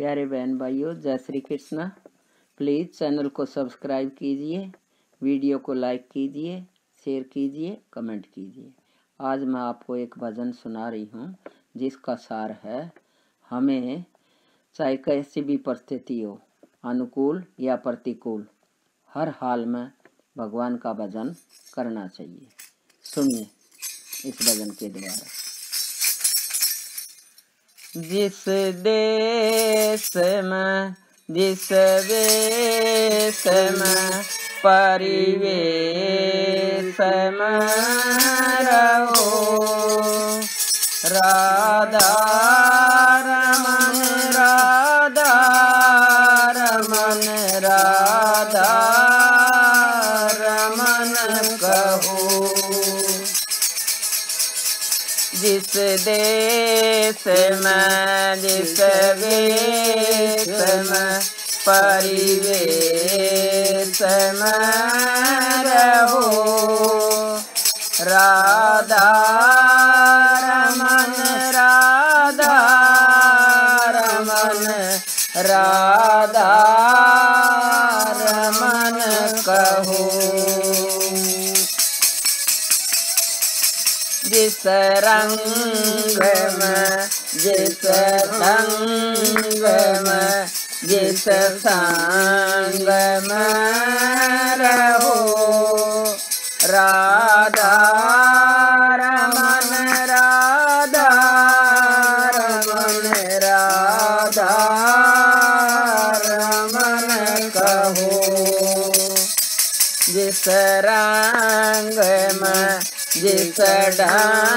प्यारे बहन भाइयों, जय श्री कृष्णा। प्लीज़ चैनल को सब्सक्राइब कीजिए वीडियो को लाइक कीजिए शेयर कीजिए कमेंट कीजिए। आज मैं आपको एक भजन सुना रही हूँ, जिसका सार है, हमें चाहे कैसी भी परिस्थिति हो, अनुकूल या प्रतिकूल, हर हाल में भगवान का भजन करना चाहिए। सुनिए इस भजन के द्वारा। जिस देश में जिस वेश में परिवेश में रहो राधा देश में जिस वेश में परिवेश में रहो राधा रमन राधा रमन राधा रमन कहो। जिस रंग में जिस रंग में जिस संग में रहो। राधा रमन राधा रमन राधा रमन कहो। जिस रंग में जिस में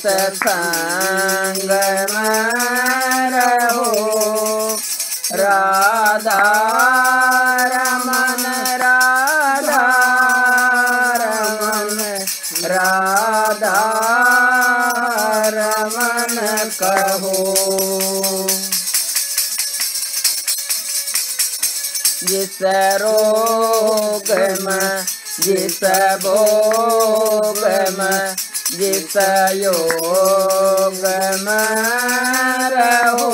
जिस संग में रहो राधा रमन राधा रमन राधा रमन कहो जिस रोग में, जिस भोग में जिस योग में रहो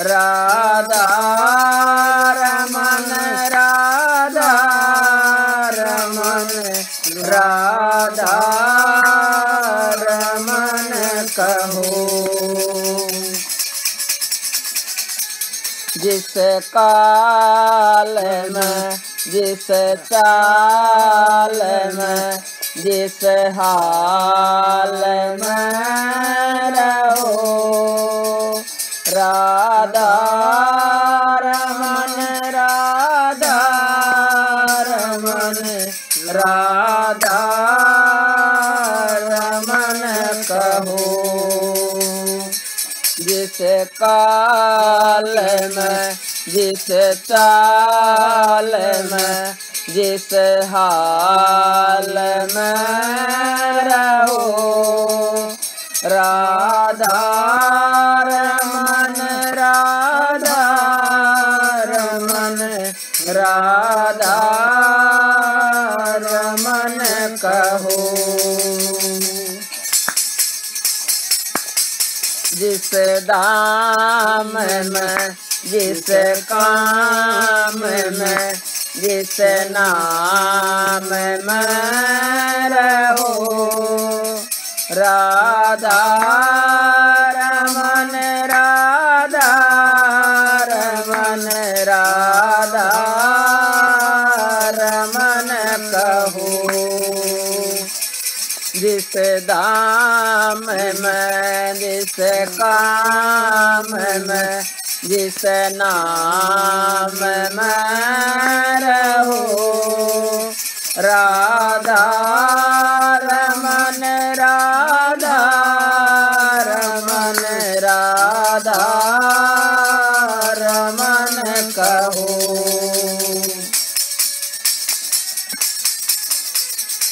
राधा रमन राधा रमन राधा रमन कहो जिस काल में, जिस चाल में जिस हाल में राधा रमन राधा रमन राधा रमन कहो जिस काल में, जिस चाल जिस हाल में रहो राधा रमन राधा रमन राधा रमन कहो। जिस दाम में, जिस काम में जिस नाम में रहो, राधा रमन राधा रमन राधा रमन कहो। जिस दाम में, जिस काम में, जिस नाम में राधा रमन राधा रमन राधा रमन कहो।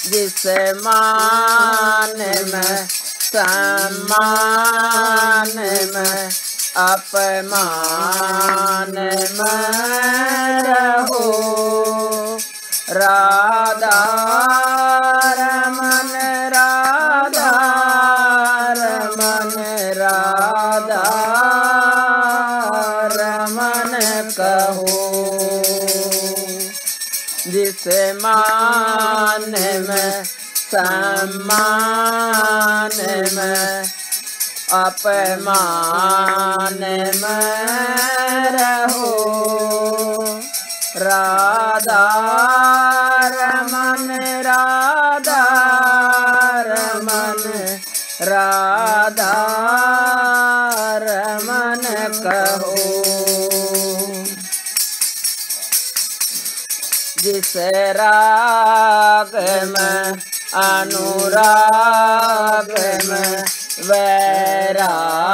जिस मान में, सम्मान में, अपमान में रहो। राधा रमन राधा रमन राधा रमन कहो। जिस मान में सम्मान में अपमान में रहो। राधा राग में अनुराग में वैराग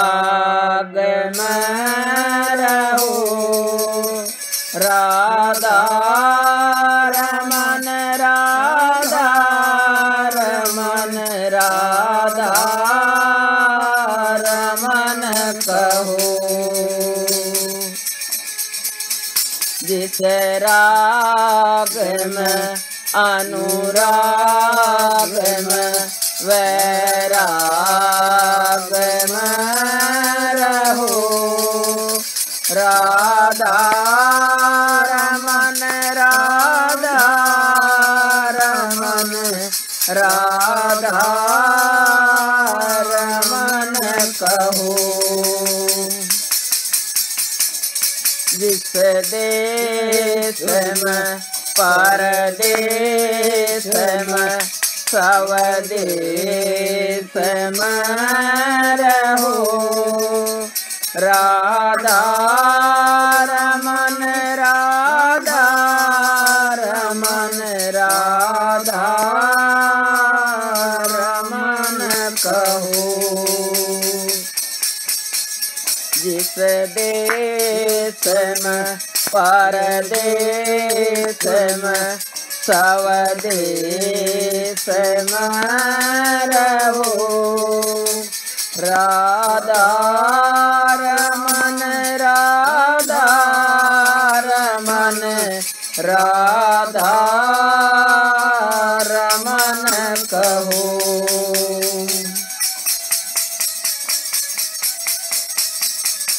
जिस राग में अनुराग में वैराग में रहो। राधा रमन राधा रमन राधा रमन कहो। स्वदे पारदे सवदेशम। म पारदेशम सवदेश महो राधा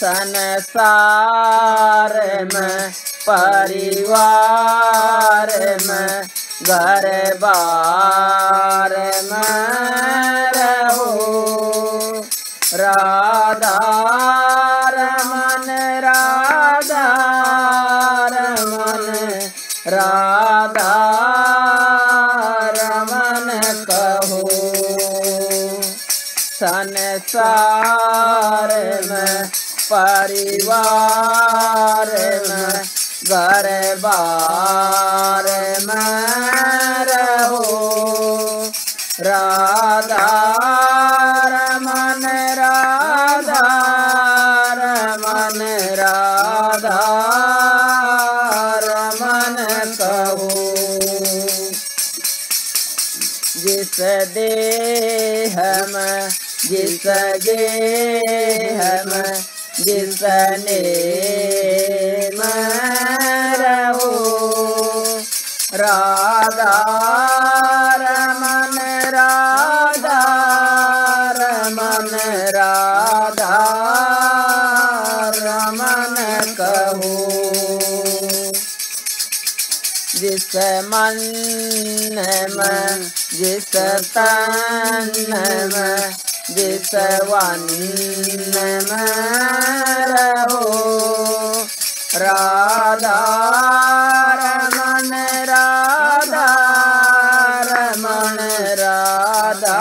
संसार में, परिवार में घर बार में रहो। राधा रमन राधा रमन राधा रमन कहो। संसार परिवार घर बार में रहो। राधा रमन राधा रमन राधा रमन कहो। जिस देह में, जिस गेह में जिसने में राधा रमन राधा रमन राधा रमन कहो। जिस मन में जिस तन में जिस में रहो, राधा रमन राधा रमन राधा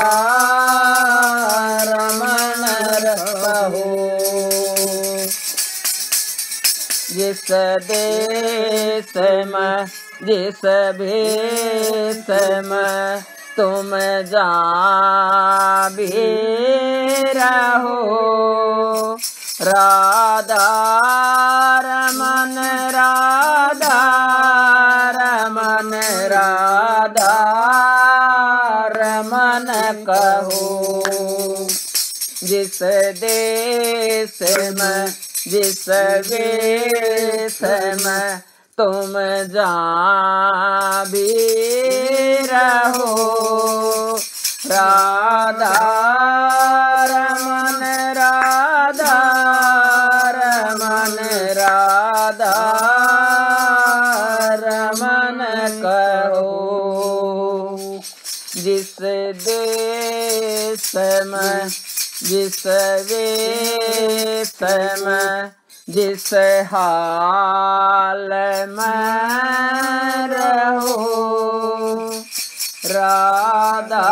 रमन रहो। जिस देश में, जिस भेष में तुम जा भी रहो। राधा रमन राधा रमन राधा रमन कहो। जिस देश में, जिस वेश में तुम जा भी रहो। राधा रमन राधा रमन राधा रमन करो जिस देश में, जिस वेश में जिस हाल में रहो राधा